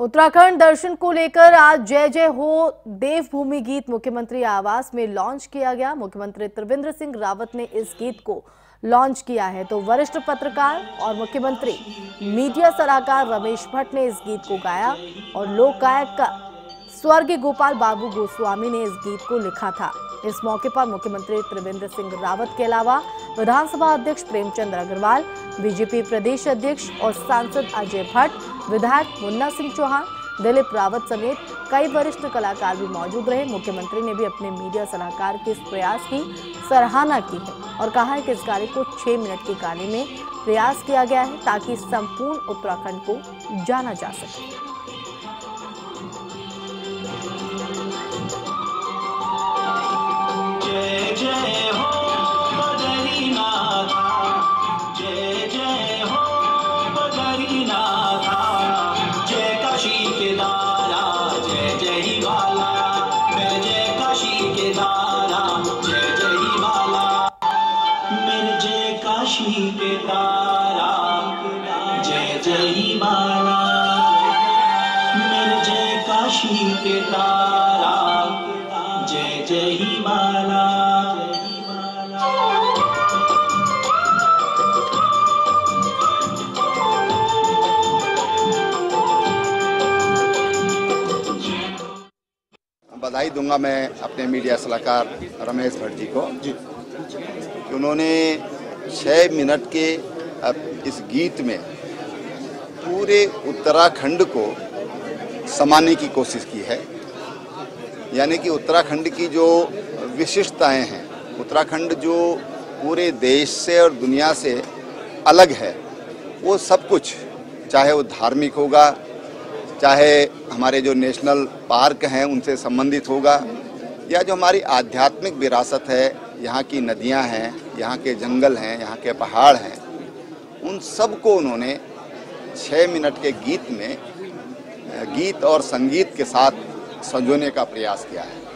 उत्तराखंड दर्शन को लेकर आज जय जय हो देवभूमि गीत मुख्यमंत्री आवास में लॉन्च किया गया। मुख्यमंत्री त्रिवेंद्र सिंह रावत ने इस गीत को लॉन्च किया है। तो वरिष्ठ पत्रकार और मुख्यमंत्री, मीडिया सलाहकार रमेश भट्ट ने इस गीत को गाया और लोक गायक का स्वर्गीय गोपाल बाबू गोस्वामी ने इस गीत को लिखा था। इस मौके पर मुख्यमंत्री त्रिवेंद्र सिंह रावत के अलावा विधानसभा अध्यक्ष प्रेमचंद अग्रवाल, बीजेपी प्रदेश अध्यक्ष और सांसद अजय भट्ट, विधायक मुन्ना सिंह चौहान, दिलीप रावत समेत कई वरिष्ठ कलाकार भी मौजूद रहे। मुख्यमंत्री ने भी अपने मीडिया सलाहकार के इस प्रयास की सराहना की है और कहा है कि इस गाने को छह मिनट के गाने में प्रयास किया गया है ताकि संपूर्ण उत्तराखंड को जाना जा सके। के तारा जय जय माला मेरे जय काशी के तारा जय जय माला बधाई दूँगा मैं अपने मीडिया सलाहकार रमेश भट्ट जी को। जी। उन्होंने छः मिनट के इस गीत में पूरे उत्तराखंड को समाने की कोशिश की है। यानी कि उत्तराखंड की जो विशिष्टताएँ हैं, उत्तराखंड जो पूरे देश से और दुनिया से अलग है, वो सब कुछ, चाहे वो धार्मिक होगा, चाहे हमारे जो नेशनल पार्क हैं उनसे संबंधित होगा या जो हमारी आध्यात्मिक विरासत है, यहाँ की नदियाँ हैं, यहाँ के जंगल हैं, यहाँ के पहाड़ हैं, उन सबको उन्होंने छः मिनट के गीत में, गीत और संगीत के साथ संजोने का प्रयास किया है।